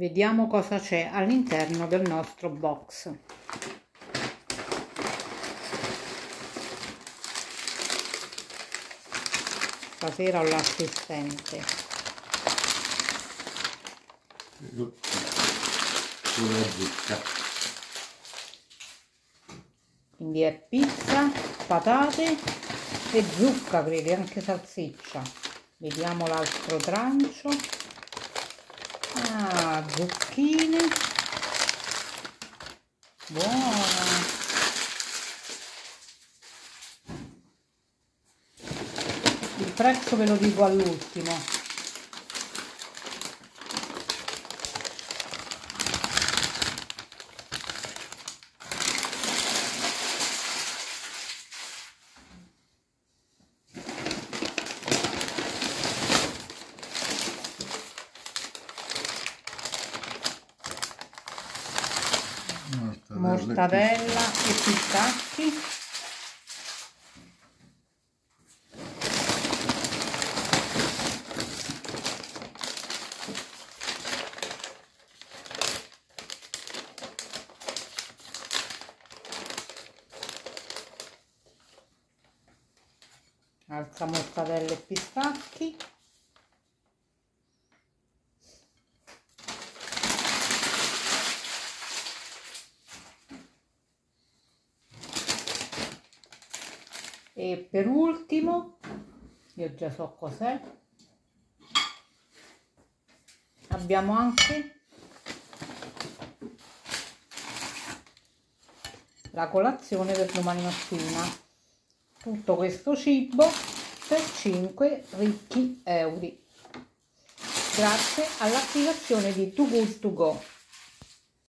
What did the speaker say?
Vediamo cosa c'è all'interno del nostro box. Stasera ho l'assistente. Una zucca. Quindi è pizza, patate e zucca, credi, anche salsiccia. Vediamo l'altro trancio. Ah, zucchine. Buona. Il prezzo ve lo dico all'ultimo. Mortadella e pistacchi. Altra mortadella e pistacchi e per ultimo io già so cos'è. Abbiamo anche la colazione per domani mattina. Tutto questo cibo per 5 ricchi euro. Grazie all'attivazione di Too Good To Go